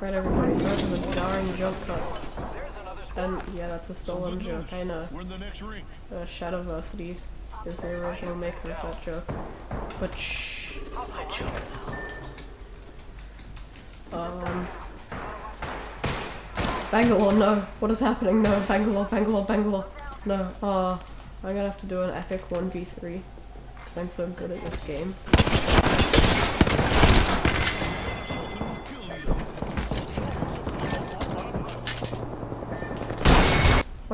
Right, everybody, sorry for the jarring jump cut. And yeah, that's a stolen joke, I know. Uh, Shadiversity is the original maker of that joke. But shh, my joke. Um. Bangalore, no. What is happening? No, Bangalore, Bangalore, Bangalore. No, uh, I'm gonna have to do an epic 1v3. Because I'm so good at this game.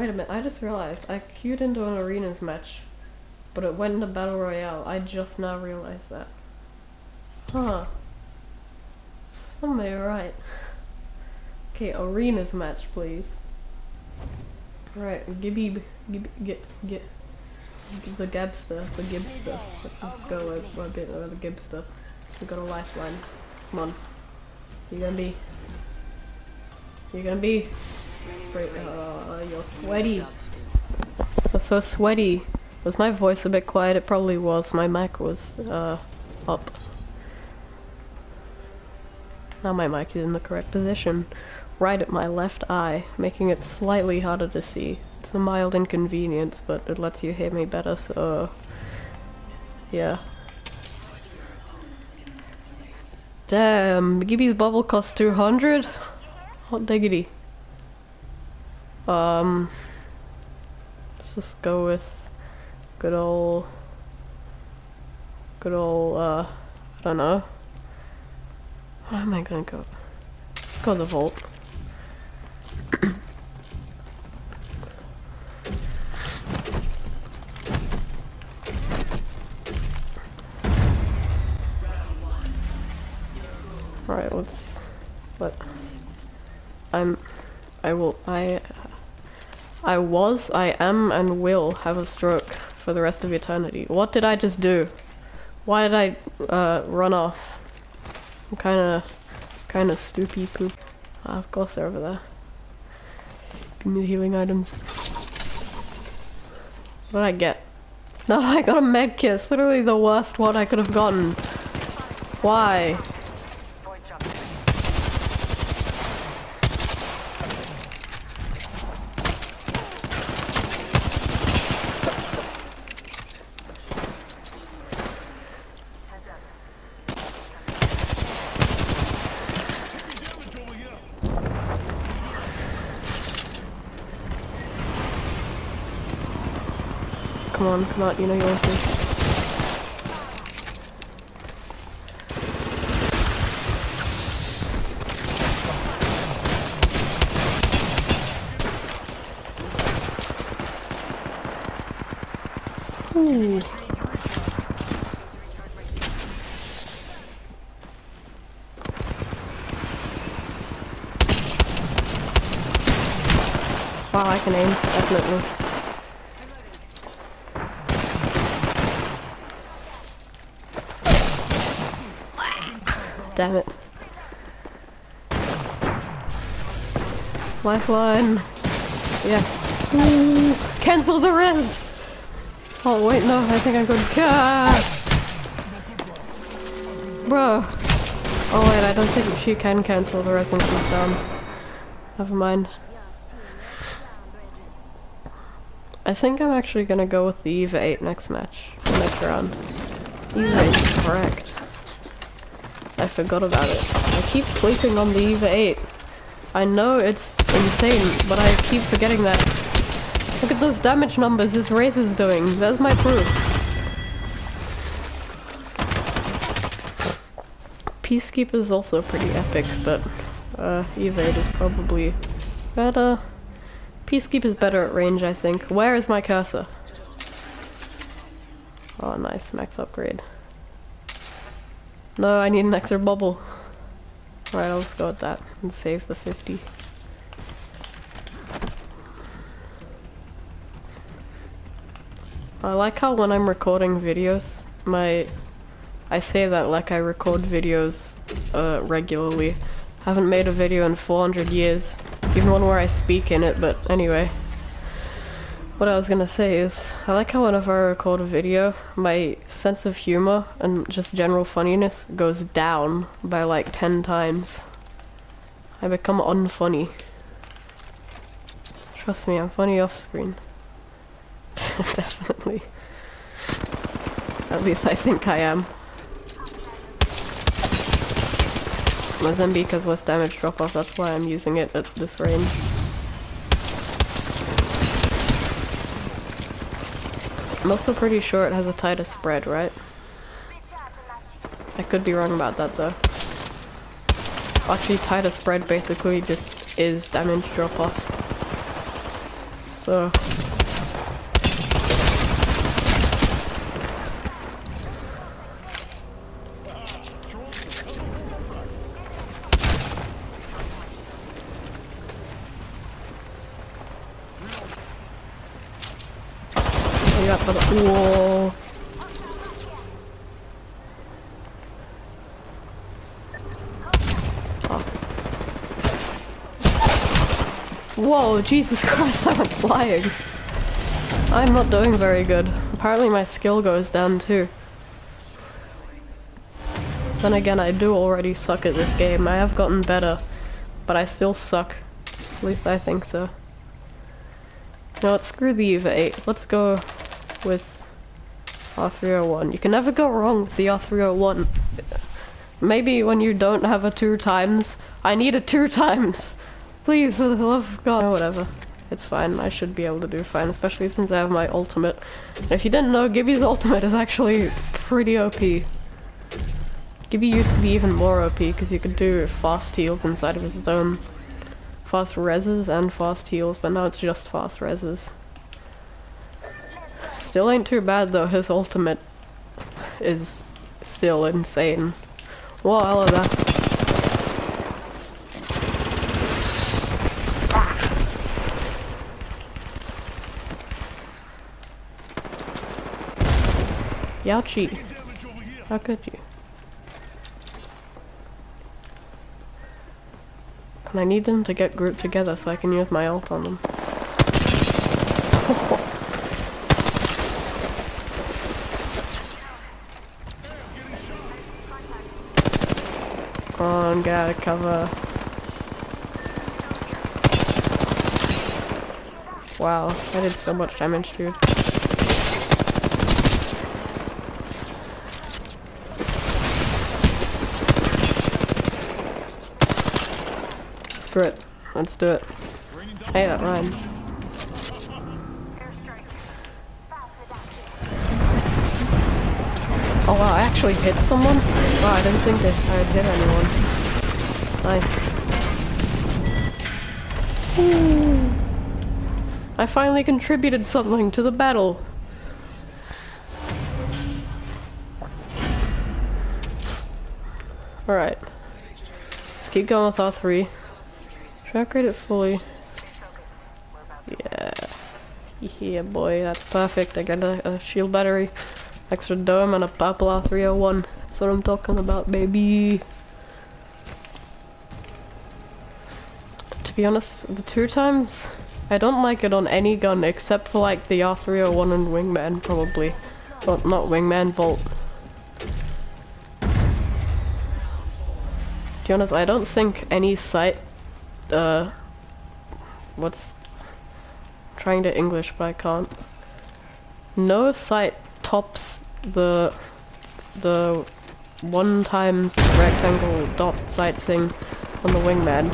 Wait a minute, I just realized I queued into an arenas match, but it went into battle royale. I just now realized that. Huh. Somebody right. Okay, arenas match, please. Right, Gibby, Gibby, get, get, the Gabster, the Gibster. Let's go bit of the Gibster. We got a lifeline. Come on. You're gonna be? you're gonna be? Great. Uh, you're sweaty. You're so sweaty. Was my voice a bit quiet? It probably was. My mic was uh up. Now my mic is in the correct position right at my left eye, making it slightly harder to see. It's a mild inconvenience, but it lets you hear me better, so... Yeah. Damn, Gibby's bubble cost 200? Hot diggity. Um... Let's just go with good old... Good old, uh... I don't know. What am I gonna go? Go the vault. Alright, let's... But... I'm... I will... I... I was, I am, and will have a stroke for the rest of eternity. What did I just do? Why did I, uh, run off? I'm kinda... kinda stoopy poop. Ah, of course they're over there. Give me the healing items. What did I get? No, I got a med kiss. Literally the worst one I could have gotten. Why? Come on, come on, you know you want to. Ooh. Wow, I can aim, definitely. Damn it. Lifeline. Yes. Ooh. Cancel the res! Oh wait, no, I think I'm going to Bro. Oh wait, I don't think she can cancel the res when she's down. Never mind. I think I'm actually gonna go with the EVA 8 next match. Next round. EVA 8 is correct. I forgot about it. I keep sleeping on the EVA 8. I know it's insane, but I keep forgetting that. Look at those damage numbers this Wraith is doing. There's my proof. Peacekeeper is also pretty epic, but uh, EVA 8 is probably better. Peacekeeper is better at range, I think. Where is my cursor? Oh, nice. Max upgrade. No, I need an extra bubble. Alright, let's go with that and save the 50. I like how when I'm recording videos, my... I say that like I record videos uh, regularly. Haven't made a video in 400 years. Even one where I speak in it, but anyway. What I was gonna say is, I like how whenever I record a video, my sense of humor and just general funniness goes down by like 10 times. I become unfunny. Trust me, I'm funny off screen. Definitely. At least I think I am. Mozambique has less damage drop off, that's why I'm using it at this range. I'm also pretty sure it has a tighter spread, right? I could be wrong about that though. Actually, tighter spread basically just is damage drop off. So... Yeah, but whoa. Whoa, Jesus Christ, I'm flying. I'm not doing very good. Apparently my skill goes down too. Then again, I do already suck at this game. I have gotten better, but I still suck. At least I think so. You know what, screw the EVA 8. Let's go with R301. You can never go wrong with the R301. Maybe when you don't have a two times, I need a two times. Please, for the love of God. Whatever. It's fine. I should be able to do fine, especially since I have my ultimate. And if you didn't know, Gibby's ultimate is actually pretty OP. Gibby used to be even more OP because you could do fast heals inside of his dome. Fast reses and fast heals, but now it's just fast reses. Still ain't too bad though, his ultimate is still insane. Whoa, hello there. Youchie. How could you? And I need them to get grouped together so I can use my ult on them. On, gotta cover. Wow, I did so much damage, dude. Screw it. Let's do it. Hey, that rhymes. Actually hit someone? Wow, I didn't think that I would hit anyone. Nice. Ooh. I finally contributed something to the battle. Alright. Let's keep going with all three. Should I upgrade it fully? Yeah. Yeah, boy, that's perfect. I got a, a shield battery, extra dome, and a purple R301. That's what I'm talking about, baby. To be honest, the two times, I don't like it on any gun except for like the R301 and Wingman, probably. Well, not Wingman, Bolt. To be honest, I don't think any sight uh, what's trying to English, but I can't. No sight tops the the one times rectangle dot sight thing on the wingman.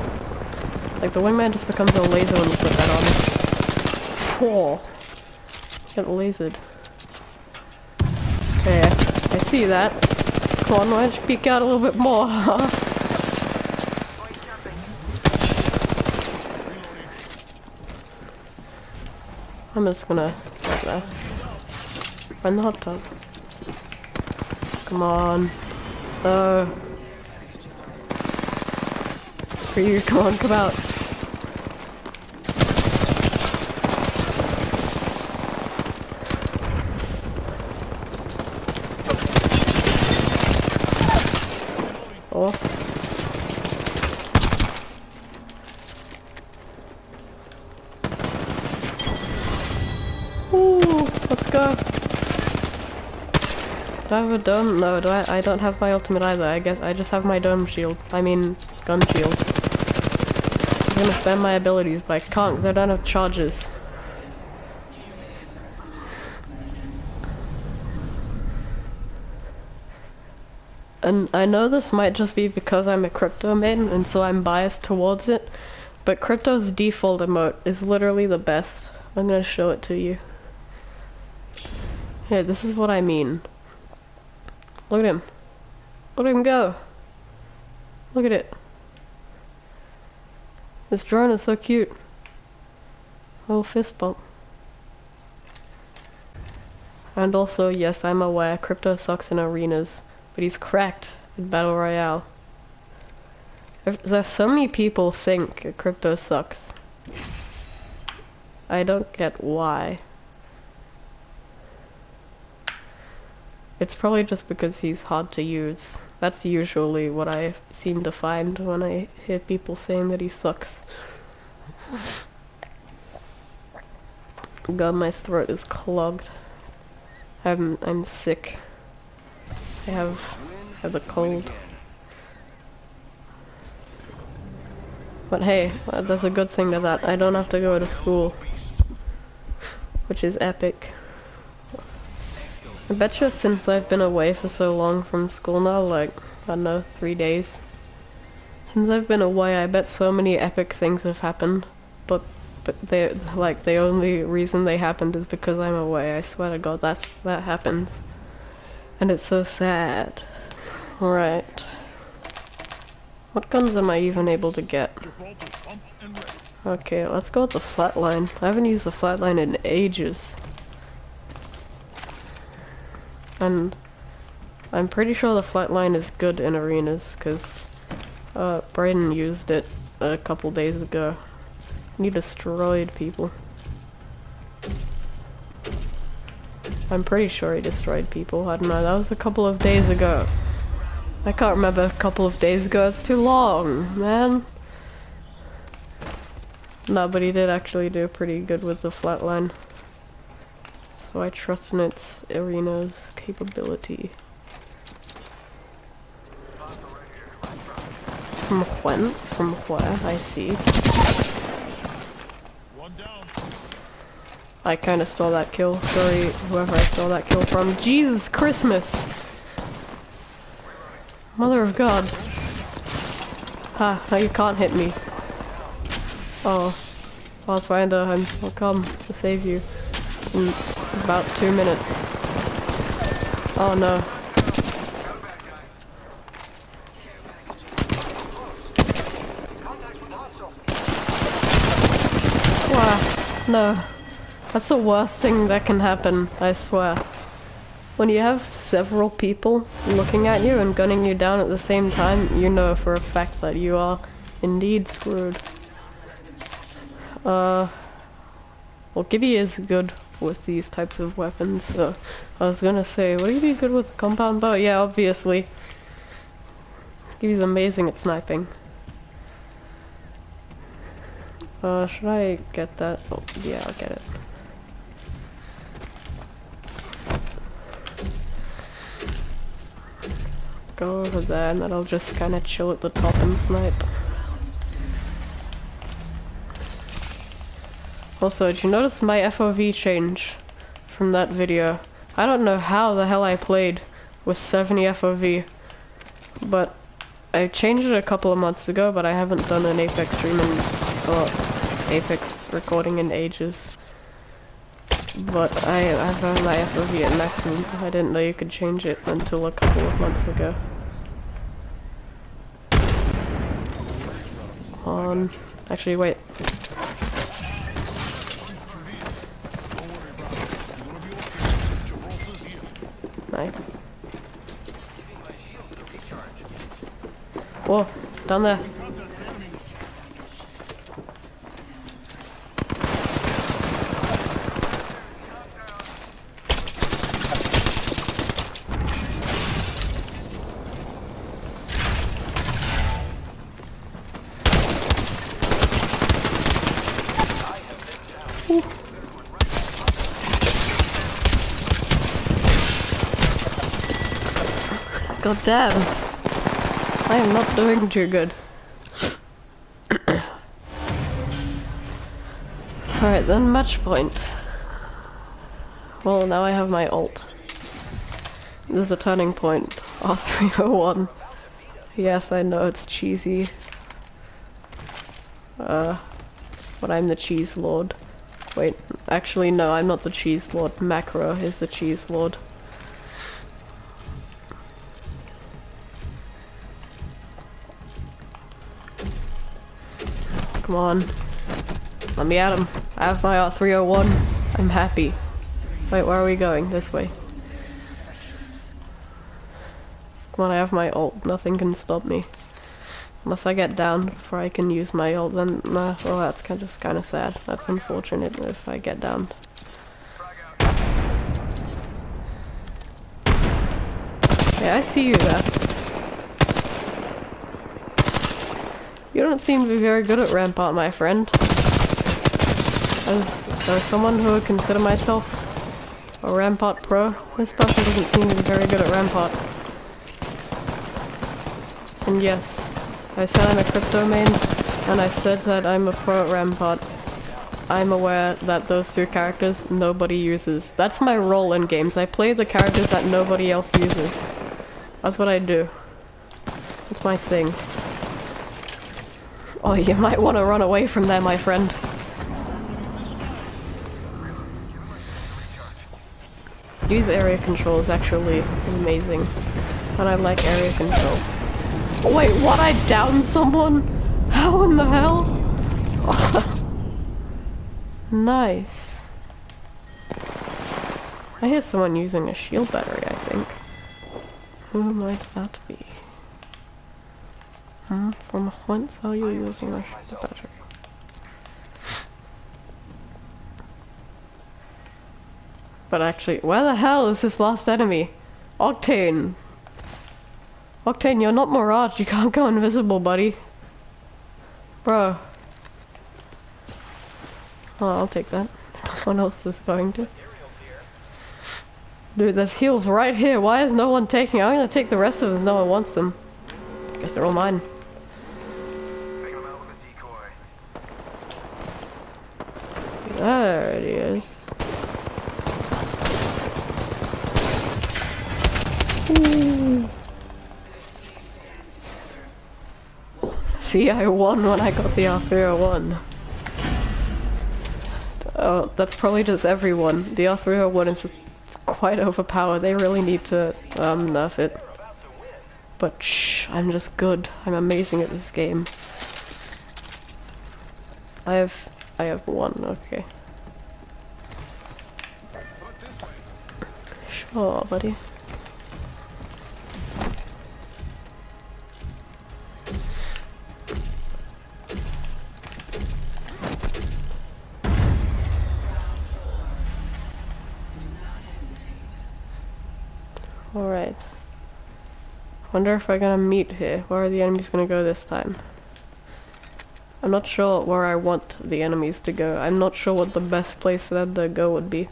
Like the wingman just becomes a laser when you put that on. Whoa. Get lasered. Okay, I see that. Come on, why don't you peek out a little bit more, huh? I'm just gonna get there. Find the hot tub. Come on. Uh. For you, come on, come out. Oh. Ooh, let's go. Do I have a dome? No, do I? I don't have my ultimate either. I guess I just have my dome shield. I mean, gun shield. I'm gonna spend my abilities, but I can't because I don't have charges. And I know this might just be because I'm a crypto main and so I'm biased towards it, but crypto's default emote is literally the best. I'm gonna show it to you. Here, this is what I mean. Look at him. Look at him go. Look at it. This drone is so cute. Oh, fist bump. And also, yes, I'm aware, crypto sucks in arenas, but he's cracked in Battle Royale. There's so many people think crypto sucks. I don't get why. It's probably just because he's hard to use. That's usually what I seem to find when I hear people saying that he sucks. God, my throat is clogged. I'm I'm sick. I have have a cold. But hey, that's a good thing to that. I don't have to go to school, which is epic. I betcha since I've been away for so long from school now, like, I don't know, three days. Since I've been away, I bet so many epic things have happened. But, but they, like, the only reason they happened is because I'm away. I swear to God, that's, that happens. And it's so sad. Alright. What guns am I even able to get? Okay, let's go with the flatline. I haven't used the flatline in ages. And I'm pretty sure the flatline is good in arenas, because uh, Brayden used it a couple days ago. He destroyed people. I'm pretty sure he destroyed people. I don't know, that was a couple of days ago. I can't remember a couple of days ago, it's too long, man. No, but he did actually do pretty good with the flatline so I trust in its arena's capability. From whence? From where? I see. I kinda stole that kill. Sorry, whoever I stole that kill from. Jesus Christmas! Mother of God. Ah, now you can't hit me. Oh. Pathfinder, I'm, I'll come to save you in about two minutes. Oh no. Wow, no. That's the worst thing that can happen, I swear. When you have several people looking at you and gunning you down at the same time, you know for a fact that you are indeed screwed. Uh, well, Gibby is good with these types of weapons, so I was gonna say, would he be good with the compound bow? Yeah, obviously. He's amazing at sniping. Uh, should I get that? Oh, yeah, I'll get it. Go over there and then I'll just kinda chill at the top and snipe. Also, did you notice my FOV change from that video? I don't know how the hell I played with 70 FOV, but I changed it a couple of months ago, but I haven't done an Apex stream in, or Apex recording in ages. But I, I found my FOV at maximum. I didn't know you could change it until a couple of months ago. On, actually wait, Nice. Whoa, down there. God damn. I am not doing too good. Alright, then match point. Well, now I have my ult. This is a turning point. R301. Yes, I know it's cheesy. Uh, but I'm the cheese lord. Wait, actually no, I'm not the cheese lord. Macro is the cheese lord. Come on. Let me at him. I have my R301. I'm happy. Wait, where are we going? This way. Come on, I have my ult. Nothing can stop me. Unless I get down before I can use my ult, then, uh, well, that's kind of, just kind of sad. That's unfortunate if I get down. Yeah, I see you there. You don't seem to be very good at Rampart, my friend. As, someone who would consider myself a Rampart pro, this person doesn't seem to be very good at Rampart. And yes, I said I'm a crypto main, and I said that I'm a pro at Rampart. I'm aware that those two characters nobody uses. That's my role in games. I play the characters that nobody else uses. That's what I do. It's my thing. Oh, you might want to run away from there, my friend. Use area control is actually amazing. And I like area control. Oh, wait, what? I downed someone? How in the hell? nice. I hear someone using a shield battery, I think. Who might that be? Hmm? From whence are you using a shield battery? But actually, where the hell is this last enemy? Octane! Octane, you're not Mirage, you can't go invisible, buddy. Bro. Oh, I'll take that. No one else is going to. Dude, there's heals right here. Why is no one taking I'm gonna take the rest of them no one wants them. Guess they're all mine. It is. See, I won when I got the R301. Oh, that's probably just everyone. The R301 is quite overpowered. They really need to um, nerf it. But shh, I'm just good. I'm amazing at this game. I have, I have one, okay. Sure, buddy. Alright. Wonder if we're gonna meet here. Where are the enemies gonna go this time? I'm not sure where I want the enemies to go. I'm not sure what the best place for them to go would be.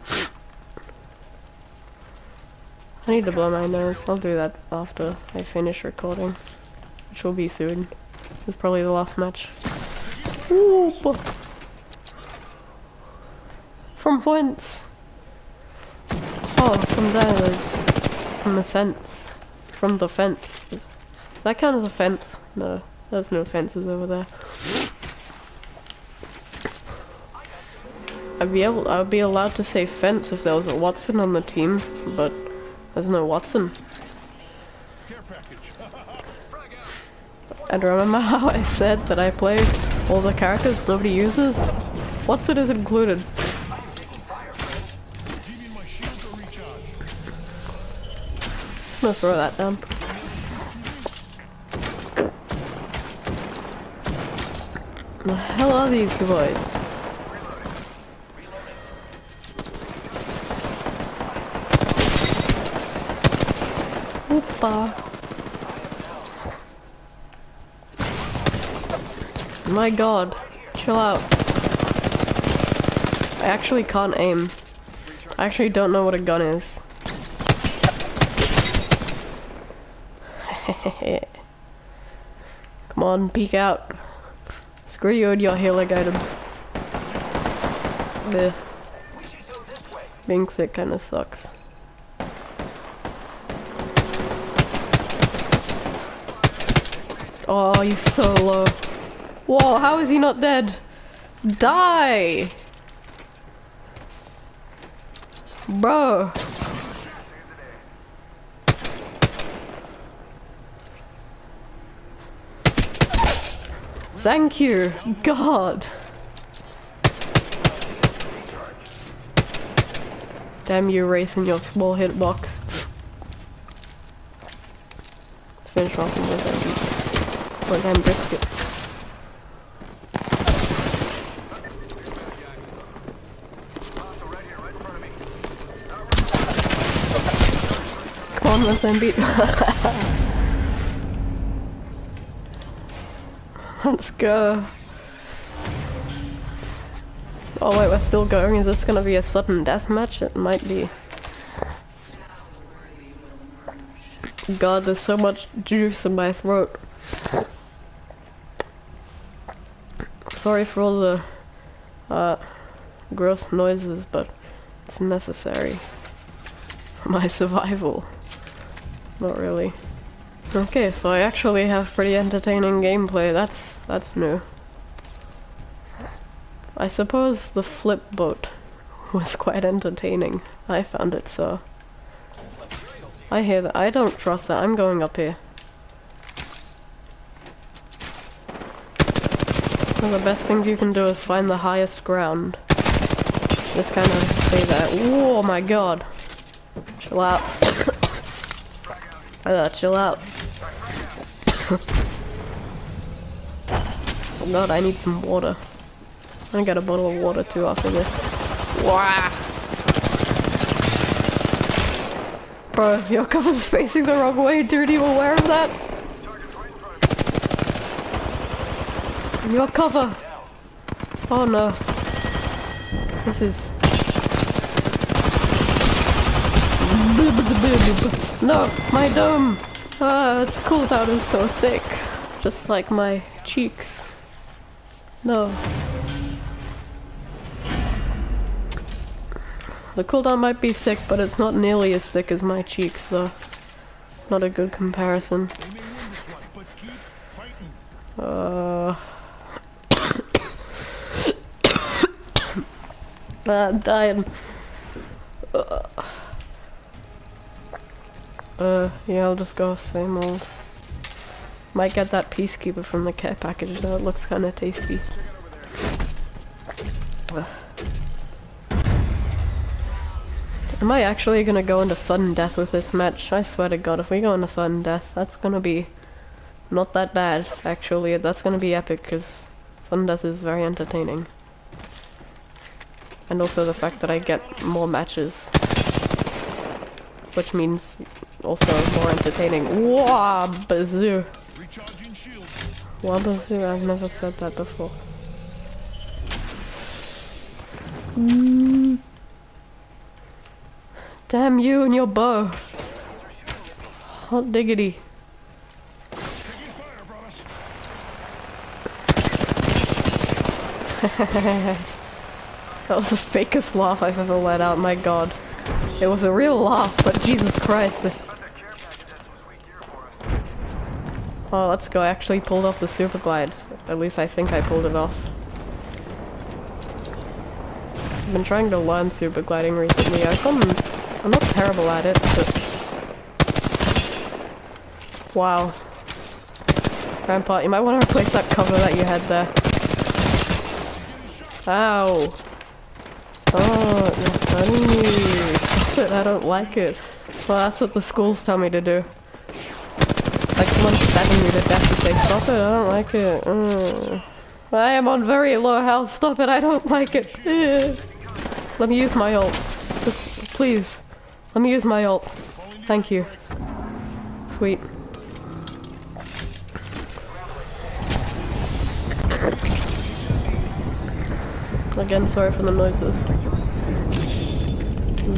I need to blow my nose. I'll do that after I finish recording. Which will be soon. It's probably the last match. Ooh, from whence? Oh, from there from the fence. From the fence. Does that kind of a fence? No, there's no fences over there. I'd be able, I'd be allowed to say fence if there was a Wattson on the team, but there's no Wattson. And remember how I said that I play all the characters nobody uses? Wattson is included. I'm gonna throw that down. The hell are these boys? Oopa. My god. Chill out. I actually can't aim. I actually don't know what a gun is. Come on, peek out. Screw you and your healing items. Bleh. Being sick kinda sucks. Oh, he's so low. Whoa, how is he not dead? Die! Bro. Thank you, God. Damn you, Wraith, in your small hitbox. Finish off with that. One time brisket. Come on, Mozambique. Let's go. Oh wait, we're still going. Is this gonna be a sudden death match? It might be. God, there's so much juice in my throat. Sorry for all the uh, gross noises, but it's necessary for my survival. Not really. Okay, so I actually have pretty entertaining gameplay. That's that's new. I suppose the flip boat was quite entertaining. I found it so. I hear that. I don't trust that. I'm going up here. One of the best things you can do is find the highest ground. Just kind of stay there. Oh my god. Chill out. uh, chill out. oh god, I need some water. I got a bottle of water too after this. Wow. Bro, your cover's facing the wrong way, dude. Are you aware of that? Your cover. Oh no. This is. No, my dome. Ah, its cooldown is so thick, just like my cheeks. No. The cooldown might be thick, but it's not nearly as thick as my cheeks, though. Not a good comparison. Uh... I'm dying. Uh, uh, yeah, I'll just go same old. Might get that Peacekeeper from the care package though, it looks kinda tasty. Am I actually gonna go into sudden death with this match? I swear to god, if we go into sudden death, that's gonna be not that bad, actually. That's gonna be epic, because sudden death is very entertaining. And also the fact that I get more matches. Which means also more entertaining. Wabazoo! Wabazoo, I've never said that before. Mm. Damn you and your bow. Hot diggity. that was the fakest laugh I've ever let out, my god. It was a real laugh, but Jesus Christ. Oh, let's go. I actually pulled off the super glide. At least I think I pulled it off. I've been trying to learn super gliding recently. I've gotten I'm not terrible at it, but... Wow. Grandpa, you might want to replace that cover that you had there. Ow. Oh, you're funny. I don't like it. Well, that's what the schools tell me to do. Like someone's stabbing me to death say, stop it, I don't like it. Mm. I am on very low health, stop it, I don't like it. Let me use my ult. Please. Let me use my ult. Thank you. Sweet. Again, sorry for the noises.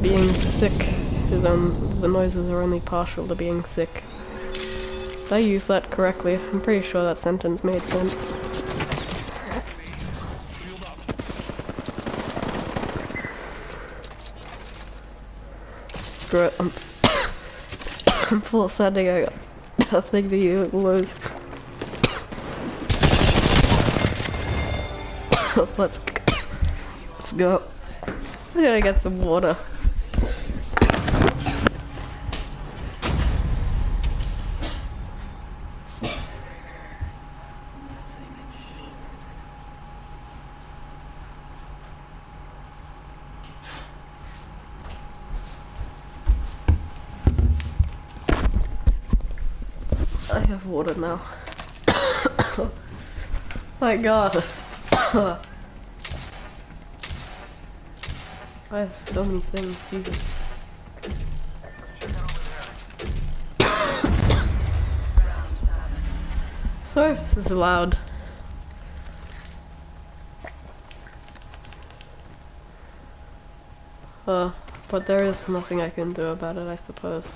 Being sick is on the noises are only partial to being sick. Did I use that correctly? I'm pretty sure that sentence made sense. Screw it, I'm, I'm full I got nothing to. Lose. Let's go go. I gotta get some water. I have water now. My god. I have so many things, Jesus. Sorry if this is loud. Uh, but there is nothing I can do about it, I suppose.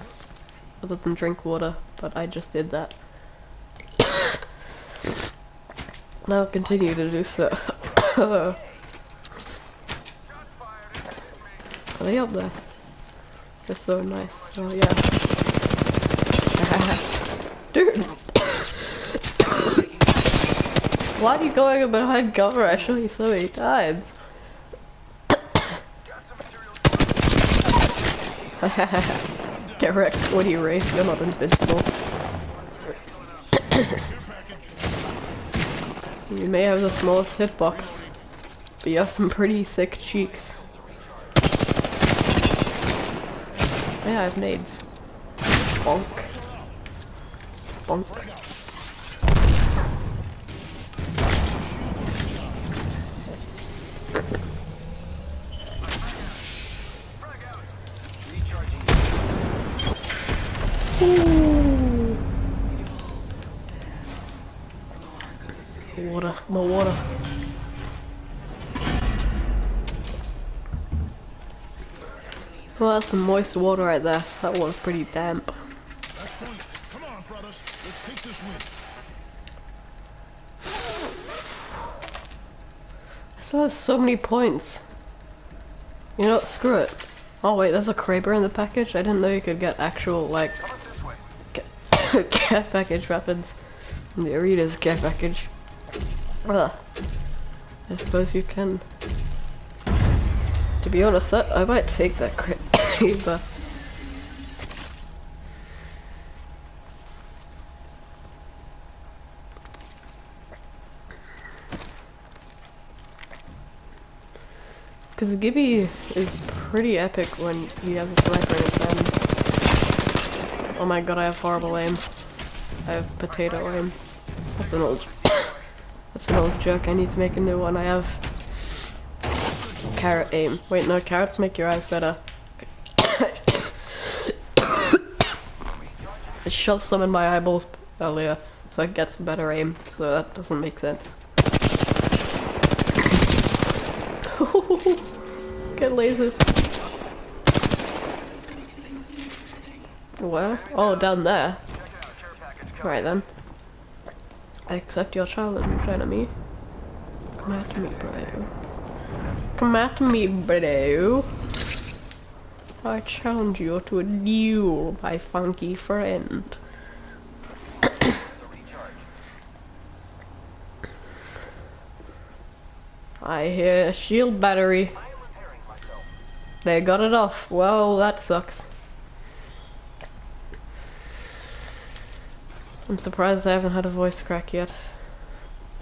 Other than drink water, but I just did that. and I'll continue to do so. Are they up there? They're so nice. Oh yeah. Dude! Why are you going behind cover? I show you so many times. Get wrecked, what are you, Ray? You're not invincible. you may have the smallest hitbox, but you have some pretty thick cheeks. Yeah, I have nades. Bonk. Bonk. Some moist water right there. That water's pretty damp. I still have so many points. You know what? Screw it. Oh wait, there's a Kraber in the package? I didn't know you could get actual, like, ca- care package weapons in the arena's care package. Ugh. I suppose you can. To be honest, that, I might take that Because Gibby is pretty epic when he has a sniper in his hands. Oh my god, I have horrible aim. I have potato aim. That's an old... That's an old joke, I need to make a new one. I have... Carrot aim. Wait, no, carrots make your eyes better. Shoved some in my eyeballs earlier, so I get some better aim, so that doesn't make sense. Get laser. Where? Oh, down there. Right then. I accept your challenge, enemy. Come at me, bro. Come at me, bro. I challenge you to a duel, my funky friend. I hear shield battery. They got it off. Well, that sucks. I'm surprised I haven't had a voice crack yet.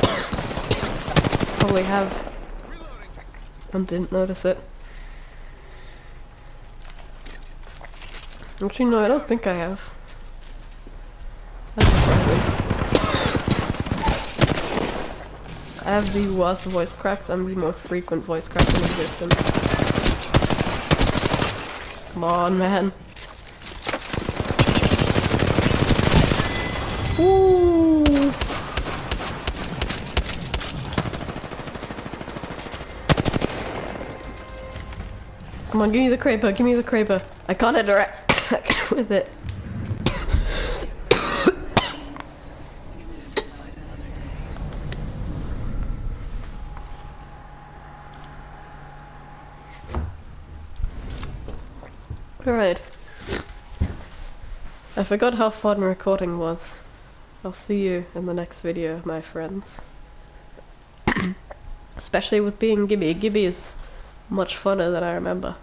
Probably have. And didn't notice it. Actually, no, I don't think I have. I have the worst voice cracks and the most frequent voice cracks in existence. Come on, man. Ooh. Come on, give me the Kraber, give me the Kraber. I can't interact with it. Alright. I forgot how fun recording was. I'll see you in the next video, my friends. Especially with being Gibby. Gibby is much funner than I remember.